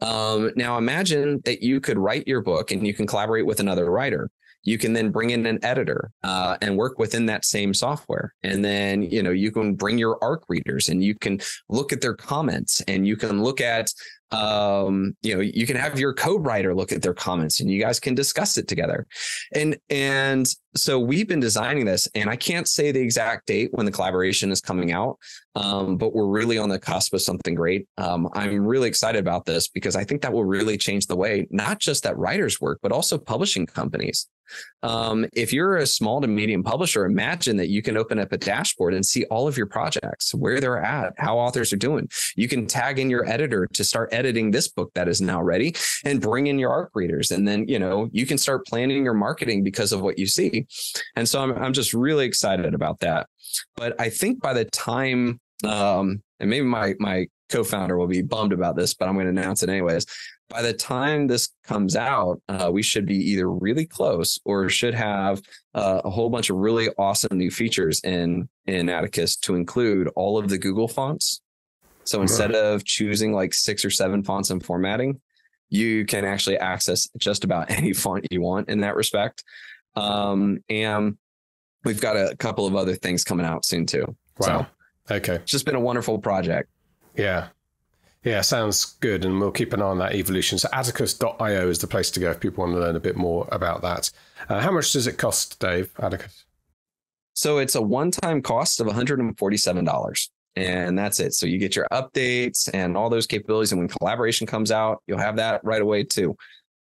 Um, now imagine that you could write your book and you can collaborate with another writer you can then bring in an editor uh, and work within that same software and then you know you can bring your arc readers and you can look at their comments and you can look at um, you know you can have your code writer look at their comments and you guys can discuss it together. And and so we've been designing this and i can't say the exact date when the collaboration is coming out um, but we're really on the cusp of something great. Um, i'm really excited about this because i think that will really change the way not just that writers work but also publishing companies. Um, if you're a small to medium publisher, imagine that you can open up a dashboard and see all of your projects, where they're at, how authors are doing. You can tag in your editor to start editing this book that is now ready and bring in your arc readers. And then, you know, you can start planning your marketing because of what you see. And so I'm, I'm just really excited about that. But I think by the time, um, and maybe my, my co-founder will be bummed about this, but I'm going to announce it anyways by the time this comes out, uh, we should be either really close or should have uh, a whole bunch of really awesome new features in in Atticus to include all of the Google fonts. So instead right. of choosing like six or seven fonts and formatting, you can actually access just about any font you want in that respect. Um, and we've got a couple of other things coming out soon too. Wow. So okay. It's just been a wonderful project. Yeah. Yeah, sounds good. And we'll keep an eye on that evolution. So atticus.io is the place to go if people want to learn a bit more about that. Uh, how much does it cost, Dave, Atticus? So it's a one time cost of $147. And that's it. So you get your updates and all those capabilities. And when collaboration comes out, you'll have that right away too,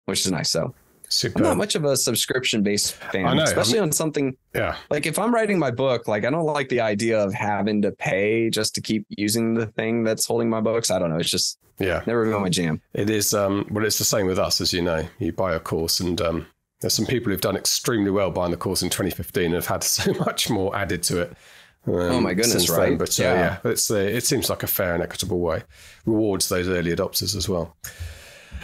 which is nice. So Super. I'm not much of a subscription based fan, especially I mean, on something. Yeah. Like if I'm writing my book, like I don't like the idea of having to pay just to keep using the thing that's holding my books. I don't know. It's just yeah, never been my jam. It is. Um, well, it's the same with us, as you know. You buy a course, and um, there's some people who've done extremely well buying the course in 2015 and have had so much more added to it. Um, oh my goodness! Right? Then. But uh, yeah, yeah it's uh, it seems like a fair and equitable way. Rewards those early adopters as well.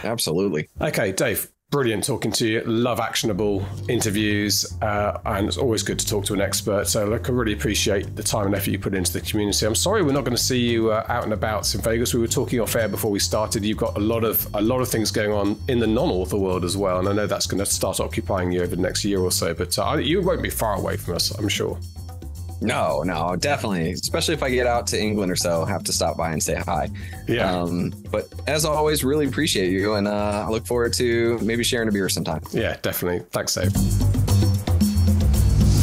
Absolutely. Okay, Dave brilliant talking to you. Love actionable interviews, uh, and it's always good to talk to an expert. So, look, I really appreciate the time and effort you put into the community. I'm sorry we're not going to see you uh, out and about in Vegas. We were talking off air before we started. You've got a lot of a lot of things going on in the non-author world as well, and I know that's going to start occupying you over the next year or so. But uh, you won't be far away from us, I'm sure. No, no, definitely. Especially if I get out to England or so, have to stop by and say hi. Yeah. Um, but as always, really appreciate you, and uh, I look forward to maybe sharing a beer sometime. Yeah, definitely. Thanks, Dave.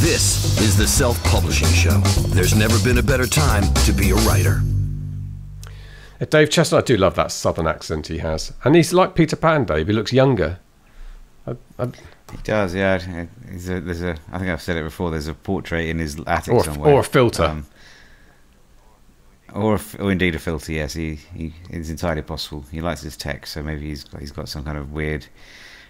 This is the Self Publishing Show. There's never been a better time to be a writer. Uh, Dave Chesson, I do love that southern accent he has, and he's like Peter Pan. Dave, he looks younger. I, I, he does, yeah. A, there's a. I think I've said it before. There's a portrait in his attic or, somewhere, or a filter, um, or, or indeed a filter. Yes, he, he it's entirely possible. He likes his tech, so maybe he's he's got some kind of weird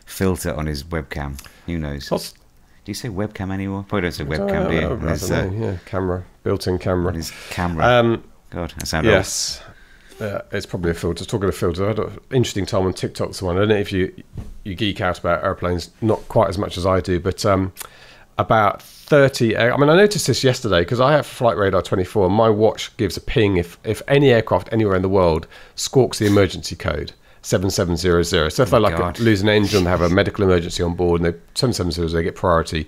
filter on his webcam. Who knows? What's, do you say webcam anymore? Probably don't say webcam, do you? I, I don't know. Uh, yeah, camera, built-in camera. His camera. Um, God, that sounds yes. Old. Uh, it's probably a filter. Talking of filters, I had an interesting time on TikTok. one. I don't know if you you geek out about airplanes, not quite as much as I do, but um, about 30. I mean, I noticed this yesterday because I have Flight Radar 24, and my watch gives a ping if if any aircraft anywhere in the world squawks the emergency code. 7700. So if oh they like a, lose an engine, they have a medical emergency on board, and they 7700, they get priority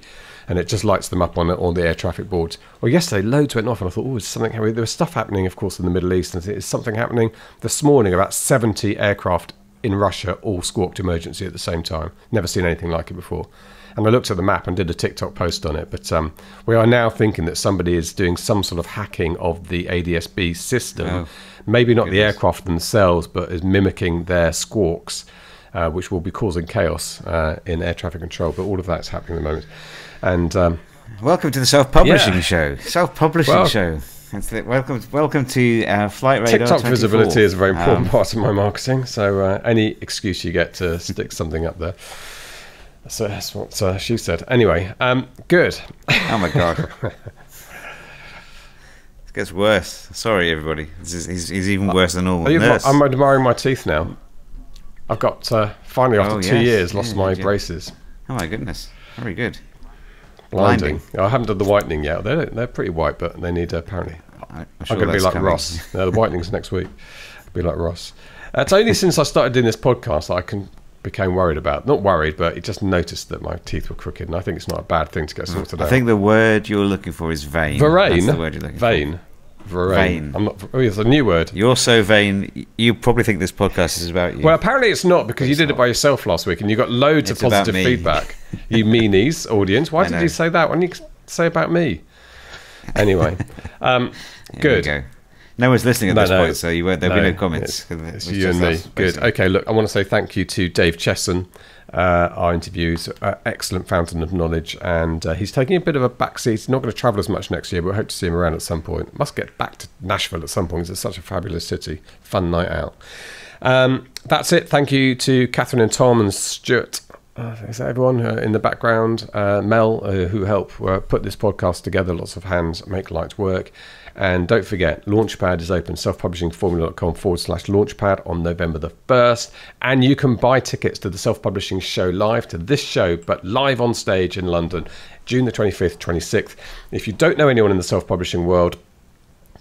and it just lights them up on on the air traffic boards. Well, yesterday loads went off, and I thought, oh, is something happening? There was stuff happening, of course, in the Middle East, and it's something happening this morning. About seventy aircraft in Russia all squawked emergency at the same time. Never seen anything like it before. And I looked at the map and did a TikTok post on it. But um, we are now thinking that somebody is doing some sort of hacking of the ADSB system. Oh, Maybe not the aircraft themselves, but is mimicking their squawks, uh, which will be causing chaos uh, in air traffic control. But all of that's happening at the moment. And um, Welcome to the self-publishing Yeah. show. Self-publishing Well- show. Welcome, welcome to uh, Flight Radar. TikTok 24. visibility is a very important Um, part of my marketing. So uh, any excuse you get to stick something up there. So that's what uh, she said. Anyway, um, good. oh my god. It gets worse. Sorry, everybody. Is, he's, he's even worse than normal. Nurse. I'm admiring my teeth now. I've got uh, finally after Oh, two yes. years lost Yeah, my braces. Oh my goodness. Very good. Blinding. Blinding. I haven't done the whitening yet. They're they're pretty white, but they need uh, apparently. I- I'm, I'm going to be like coming. Ross. No, the whitening's next week. I'll be like Ross. Uh, it's only since I started doing this podcast that I can became worried about. Not worried, but it just noticed that my teeth were crooked, and I think it's not a bad thing to get sorted Mm. I out. think the word you're looking for is vain. Varane. That's the word you're looking for. Vain. I'm not. Oh, it's a new word. You're so vain. You probably think this podcast is about you. Well, apparently it's not because you It's did it by yourself last week, and you got loads It's of positive feedback. You meanies, audience. Why I did know. you say that? Why didn't you say about me? Anyway, um, good. go. No one's listening at No, this no. point, so you won't, there'll be no comments. It's it's you and me. us, Good. Okay, look, I want to say thank you to Dave Chesson, uh, our interviews, uh, excellent fountain of knowledge, and uh, he's taking a bit of a backseat. He's not going to travel as much next year, but we hope to see him around at some point. Must get back to Nashville at some point. It's such a fabulous city. Fun night out. Um, that's it. Thank you to Catherine and Tom and Stuart. Uh, is that everyone uh, in the background? Uh, Mel, who helped put this podcast together. Lots of hands make light work. And don't forget, Launchpad is open, selfpublishingformula.com forward slash launchpad on November the 1st. And you can buy tickets to the self publishing show live, to this show, but live on stage in London, June the 25th, 26th. If you don't know anyone in the self publishing world,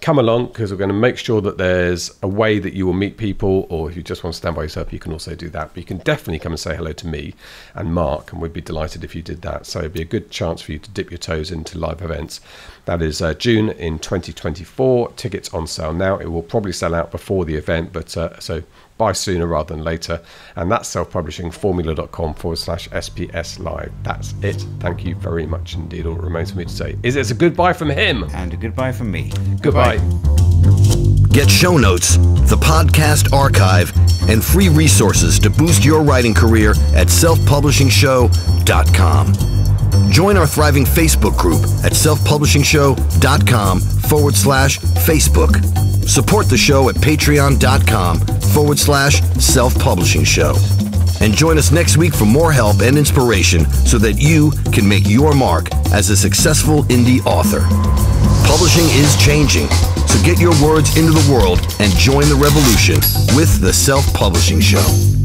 come along because we're going to make sure that there's a way that you will meet people or if you just want to stand by yourself you can also do that. But you can definitely come and say hello to me and mark and we'd be delighted if you did that. So it'd be a good chance for you to dip your toes into live events. That is uh, june in 2024 tickets on sale now. It will probably sell out before the event but uh, so buy sooner rather than later and that's self-publishingformula.com forward slash sps live that's it thank you very much indeed all it remains for me to say is it's a goodbye from him And a goodbye from me. goodbye. Get show notes, the podcast archive, and free resources to boost your writing career at selfpublishingshow.com. Join our thriving Facebook group at selfpublishingshow.com forward slash Facebook. Support the show at patreon.com forward slash self-publishing show. And join us next week for more help and inspiration so that you can make your mark as a successful indie author. Publishing is changing, so get your words into the world and join the revolution with the Self Publishing Show.